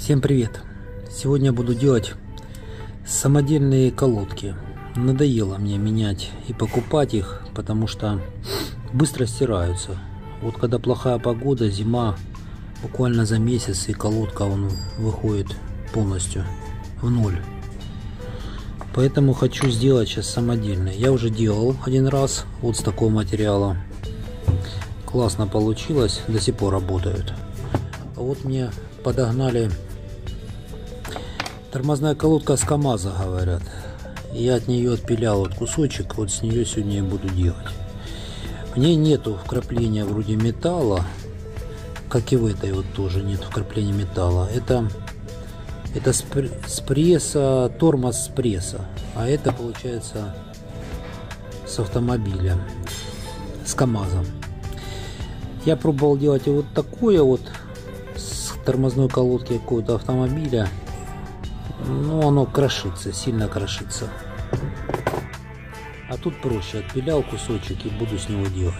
Всем привет! Сегодня буду делать самодельные колодки. Надоело мне менять и покупать их, потому что быстро стираются. Вот когда плохая погода, зима, буквально за месяц и колодка он выходит полностью в ноль. Поэтому хочу сделать сейчас самодельный. Я уже делал один раз вот с такого материала. Классно получилось, до сих пор работают. А вот мне подогнали тормозная колодка с КамАЗа, говорят. Я от нее отпилял вот кусочек, вот с нее сегодня я буду делать. В ней нету вкрапления вроде металла, как и в этой вот тоже нет вкрапления металла. Это это с пресса, тормоз с пресса, а это получается с автомобиля, с КАМАЗом. Я пробовал делать и вот такое вот с тормозной колодки какого-то автомобиля. Но оно крошится, сильно крошится. А тут проще, отпилял кусочек и буду с него делать.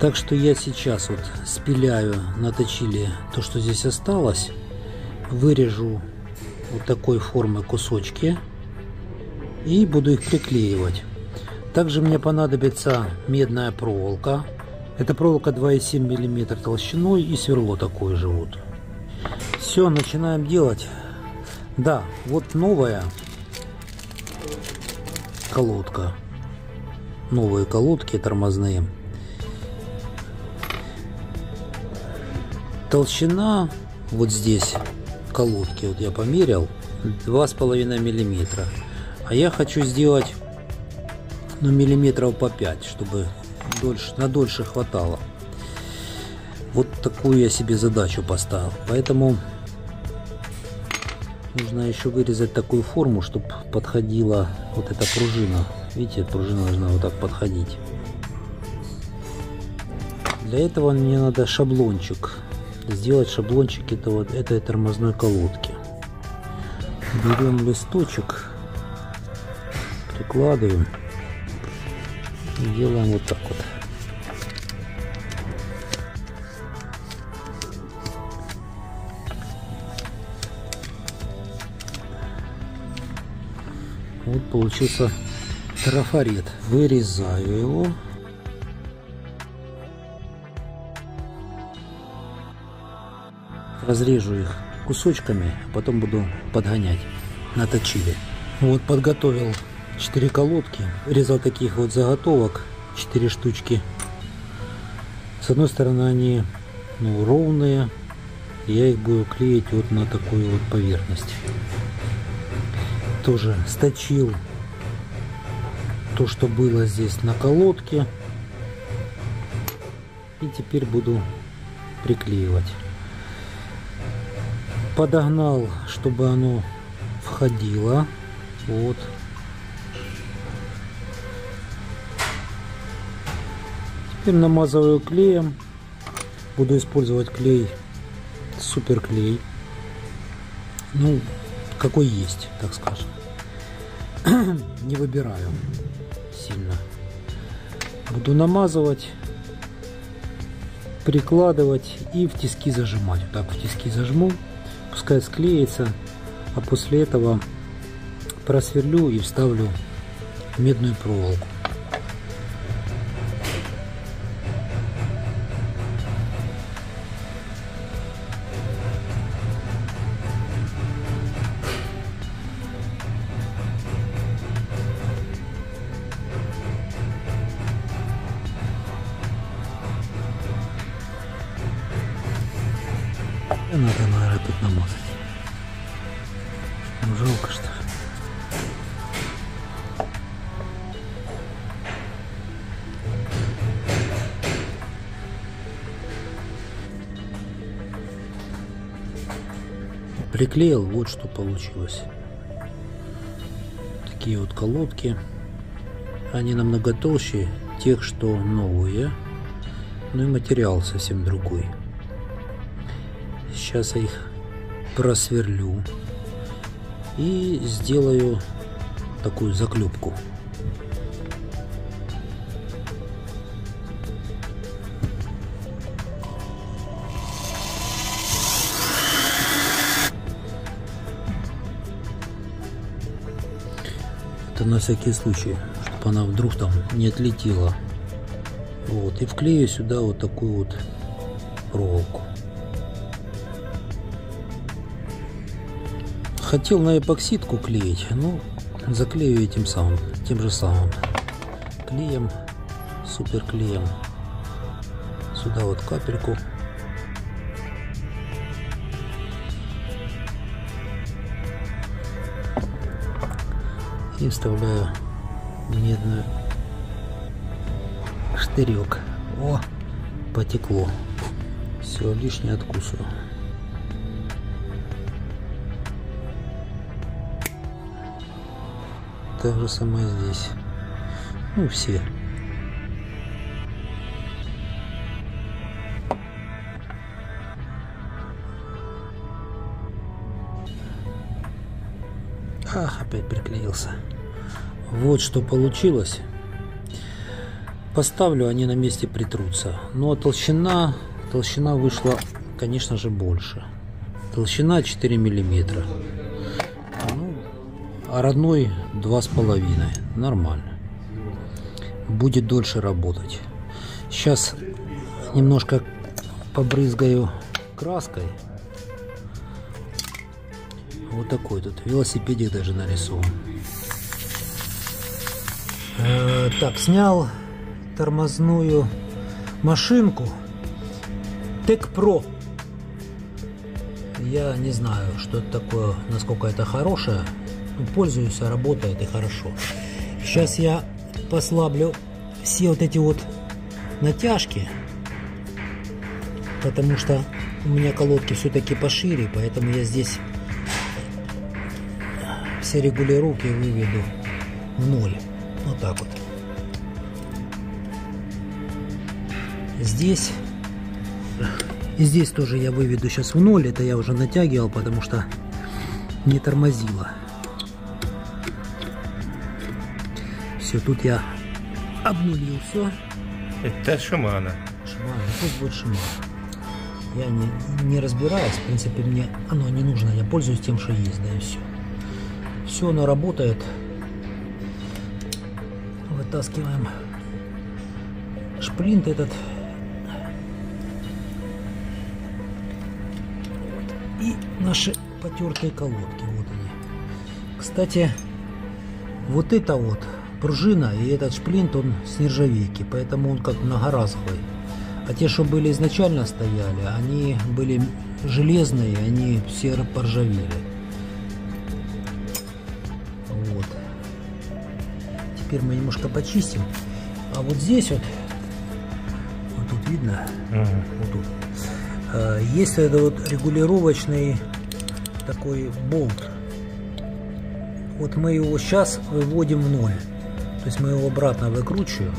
Так что я сейчас вот спиляю на точиле то, что здесь осталось. Вырежу вот такой формы кусочки и буду их приклеивать. Также мне понадобится медная проволока. Это проволока 2,7 мм толщиной и сверло такое же вот. Все, начинаем делать. Да, вот новая колодка. Новые колодки тормозные. Толщина вот здесь колодки, вот я померил, два с половиной миллиметра. А я хочу сделать ну, миллиметров по 5, чтобы дольше, на дольше хватало. Вот такую я себе задачу поставил. Поэтому нужно еще вырезать такую форму, чтобы подходила вот эта пружина. Видите, пружина должна вот так подходить. Для этого мне надо шаблончик сделать шаблончик этого, этой тормозной колодки. Берем листочек, прикладываем и делаем вот так вот. Вот получился трафарет. Вырезаю его. разрежу их кусочками, а потом буду подгонять на точиле. Вот подготовил 4 колодки, резал таких вот заготовок, 4 штучки. С одной стороны они ну, ровные, я их буду клеить вот на такую вот поверхность. Тоже сточил то, что было здесь на колодке. И теперь буду приклеивать подогнал, чтобы оно входило. Вот. Теперь намазываю клеем. Буду использовать клей, супер клей. Ну, какой есть, так скажем. Не выбираю сильно. Буду намазывать, прикладывать и в тиски зажимать. Вот так в тиски зажму пускай склеится, а после этого просверлю и вставлю медную проволоку. Приклеил, вот что получилось. Такие вот колодки. Они намного толще тех, что новые. Ну и материал совсем другой. Сейчас я их просверлю и сделаю такую заклепку. На всякий случай, чтобы она вдруг там не отлетела. Вот, и вклею сюда вот такую вот проволоку. Хотел на эпоксидку клеить, но заклею этим самым, тем же самым клеем, супер клеем. Сюда вот капельку. И вставляю медную штырек. О, потекло. Все, лишнее откусываю. Так же самое здесь. Ну, все. Ах, опять приклеился. Вот что получилось. Поставлю, они на месте притрутся. Но толщина, толщина вышла, конечно же, больше. Толщина 4 миллиметра. Ну, а родной 2,5. Нормально. Будет дольше работать. Сейчас немножко побрызгаю краской. Вот такой тут велосипедик даже нарисован. Э, так, снял тормозную машинку Tech Pro. Я не знаю, что это такое, насколько это хорошее. Ну, пользуюсь, а работает и хорошо. Сейчас я послаблю все вот эти вот натяжки, потому что у меня колодки все-таки пошире, поэтому я здесь все регулировки выведу в ноль. Вот так вот. Здесь и здесь тоже я выведу сейчас в ноль. Это я уже натягивал, потому что не тормозило. Все, тут я обнулил все. Это Шимана. Шимана, пусть будет Шимана. Я не, не разбираюсь, в принципе, мне оно не нужно. Я пользуюсь тем, что есть, да и все. Все, оно работает. Вытаскиваем шплинт этот. И наши потертые колодки. Вот они. Кстати, вот это вот пружина и этот шплинт, он с нержавейки, поэтому он как многоразовый. А те, что были изначально стояли, они были железные, они все поржавели. Теперь мы немножко почистим. А вот здесь вот, вот тут видно, угу. вот тут, э, есть это вот регулировочный такой болт. Вот мы его сейчас выводим в ноль. То есть мы его обратно выкручиваем.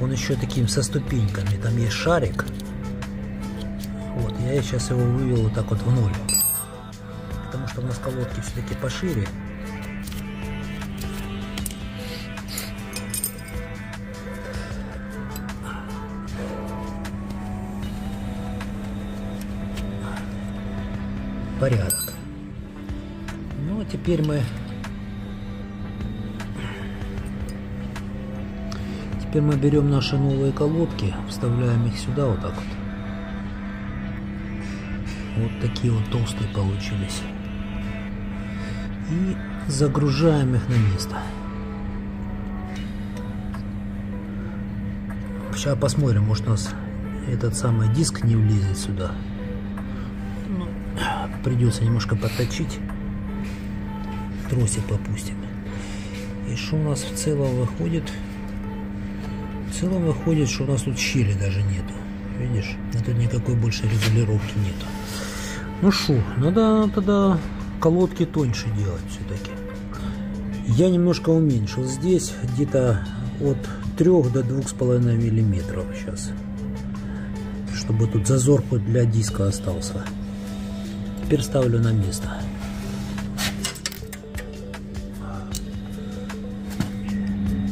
Он еще таким со ступеньками. Там есть шарик. Вот, я сейчас его вывел вот так вот в ноль. Потому что у нас колодки все-таки пошире. Ну, теперь мы... Теперь мы берем наши новые колодки, вставляем их сюда вот так вот. Вот такие вот толстые получились. И загружаем их на место. Сейчас посмотрим, может у нас этот самый диск не влезет сюда придется немножко подточить. Тросик попустим. И что у нас в целом выходит? В целом выходит, что у нас тут щели даже нету. Видишь? А тут никакой больше регулировки нету. Ну что, надо тогда колодки тоньше делать все-таки. Я немножко уменьшил здесь где-то от 3 до 2,5 миллиметров сейчас. Чтобы тут зазор хоть для диска остался теперь ставлю на место.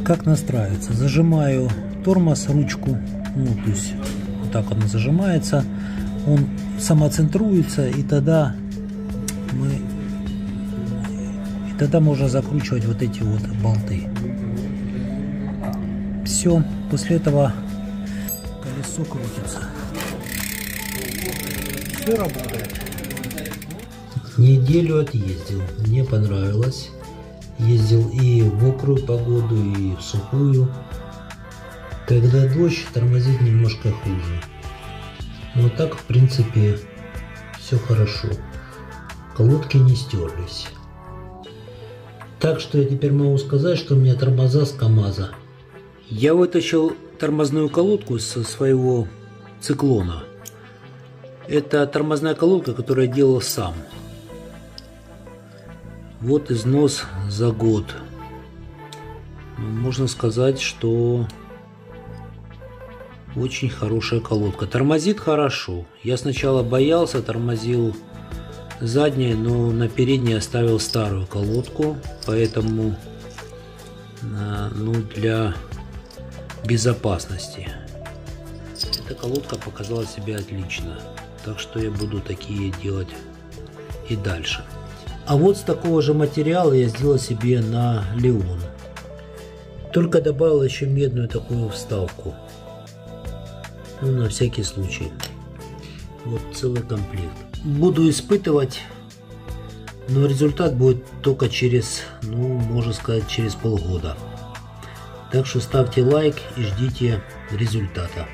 Как настраивается? Зажимаю тормоз, ручку, ну, то есть вот так он зажимается, он самоцентруется, и тогда мы Тогда можно закручивать вот эти вот болты. Все, после этого колесо крутится. Все работает. Неделю отъездил, мне понравилось. Ездил и в мокрую погоду, и в сухую. Когда дождь, тормозить немножко хуже. Но так, в принципе, все хорошо. Колодки не стерлись. Так что я теперь могу сказать, что у меня тормоза с КамАЗа. Я вытащил тормозную колодку со своего циклона. Это тормозная колодка, которую я делал сам. Вот износ за год. Можно сказать, что очень хорошая колодка. Тормозит хорошо. Я сначала боялся, тормозил заднее, но на передней оставил старую колодку. Поэтому а, ну, для безопасности. Эта колодка показала себя отлично. Так что я буду такие делать и дальше. А вот с такого же материала я сделал себе на Леон. Только добавил еще медную такую вставку. Ну, на всякий случай. Вот целый комплект. Буду испытывать, но результат будет только через, ну, можно сказать, через полгода. Так что ставьте лайк и ждите результата.